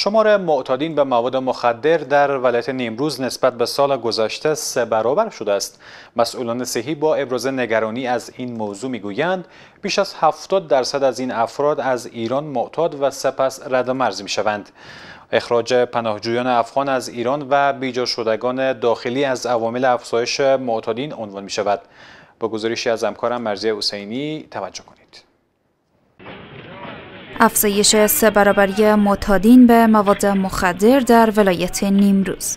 شمار معتادین به مواد مخدر در ولایت نیمروز نسبت به سال گذشته سه برابر شده است. مسئولان صحی با ابراز نگرانی از این موضوع می‌گویند بیش از 70 درصد از این افراد از ایران معتاد و سپس رد مرز می شوند. اخراج پناهجویان افغان از ایران و بیجا شدگان داخلی از عوامل افزایش معتادین عنوان می شود. با گزارشی از همکارم مرزی حسینی توجه کنید. افزایش سه برابری معتادین به مواد مخدر در ولایت نیمروز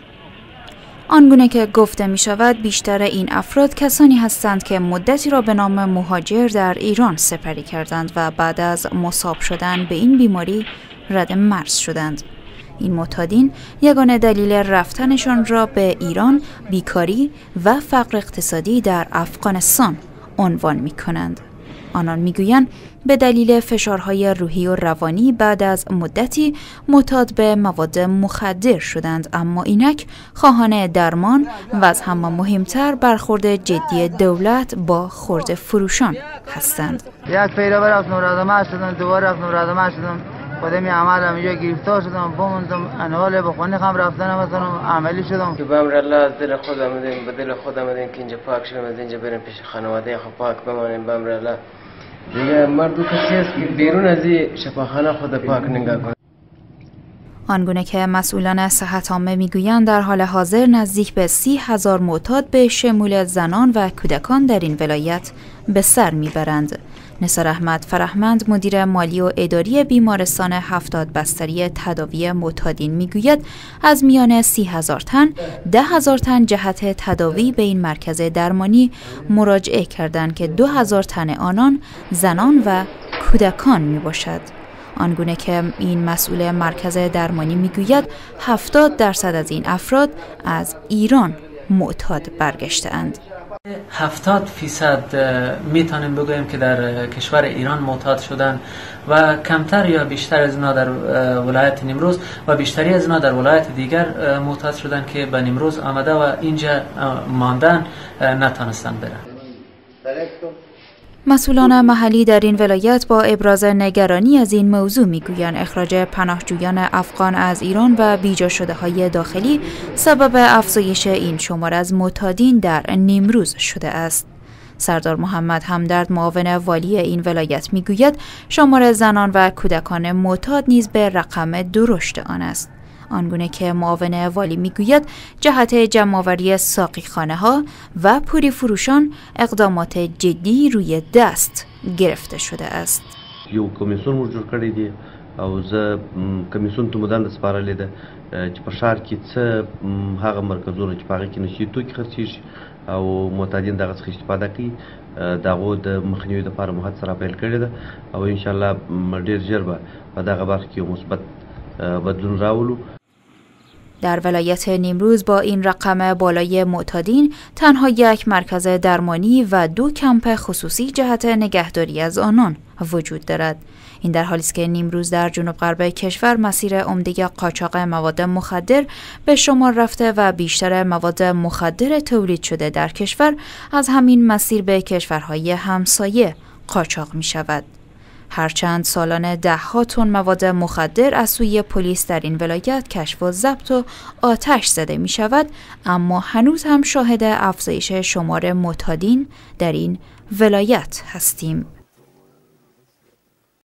آنگونه که گفته می شود بیشتر این افراد کسانی هستند که مدتی را به نام مهاجر در ایران سپری کردند و بعد از مصاب شدن به این بیماری رد مرز شدند. این معتادین یگانه دلیل رفتنشان را به ایران بیکاری و فقر اقتصادی در افغانستان عنوان می کنند. آنان می‌گویند به دلیل فشارهای روحی و روانی بعد از مدتی معتاد به مواد مخدر شدند. اما اینک خواهان درمان و از همه مهمتر برخورد جدی دولت با خورد فروشان هستند. یک پیدا شدم دوباره شدم خودم عمل هم اینجا گرفتار شدم بموندم انوال به خونه هم رفتنم مثلا عملی شدم. که بامر الله از دل خود آمدیم به دل خود آمدیم که اینجا پاک شدم از اینجا بریم پیش خانواده خود پاک بمانیم بامر الله. دیگه مرد کسی است که بیرون از این شفاخانه خود پاک نگاه کنه. آنگونه که مسئولان صحت عامه می‌گویند در حال حاضر نزدیک به سی هزار معتاد به شمول زنان و کودکان در این ولایت به سر می‌برند. نصر احمد فرهمند مدیر مالی و اداری بیمارستان هفتاد بستری تداوی معتادین می‌گوید از میان سی هزار تن ده هزار تن جهت تداوی به این مرکز درمانی مراجعه کردند که دو هزار تن آنان زنان و کودکان می باشد. آنگونه که این مسئول مرکز درمانی می‌گوید 70 درصد از این افراد از ایران معتاد برگشتهاند. هفتاد فیصد می‌تونیم بگوییم که در کشور ایران معتاد شدن و کمتر یا بیشتر از اینا در ولایت نیمروز و بیشتری از اینا در ولایت دیگر معتاد شدن که به نیمروز آمده و اینجا ماندن نتانستن برن. مسئولان محلی در این ولایت با ابراز نگرانی از این موضوع می‌گویند اخراج پناهجویان افغان از ایران و بیجا شده های داخلی سبب افزایش این شمار از معتادین در نیمروز شده است. سردار محمد همدرد معاون والی این ولایت می‌گوید شمار زنان و کودکان معتاد نیز به رقم درشت آن است. آنگونه که معاون والی میگوید جهت جمعآوری ساقی خانه ها و پوری فروشان اقدامات جدی روی دست گرفته شده است. یو کمیسیون مو جوړ کړی دی او زه کمیسیون ته مدان سپارلې ده چې په شهر کې څه هغه مرکزونه چې هغه کې نشي توکي خرڅېږي او معتادین دغه څخه استفاده کوي. دغه د مخنیوي لپاره هڅه را پیل کړې ده او ان شاء الله ډیر ژر به په دغه برخه کې مثبت بدلون راولو در ولایت نیمروز با این رقم بالای معتادین تنها یک مرکز درمانی و دو کمپ خصوصی جهت نگهداری از آنان وجود دارد. این در حالی است که نیمروز در جنوب غرب کشور مسیر عمده قاچاق مواد مخدر به شمار رفته و بیشتر مواد مخدر تولید شده در کشور از همین مسیر به کشورهای همسایه قاچاق می شود. هرچند سالانه ده تن مواد مخدر از سوی پلیس در این ولایت کشف و ضبط و آتش زده می شود اما هنوز هم شاهد افزایش شمار معتادین در این ولایت هستیم.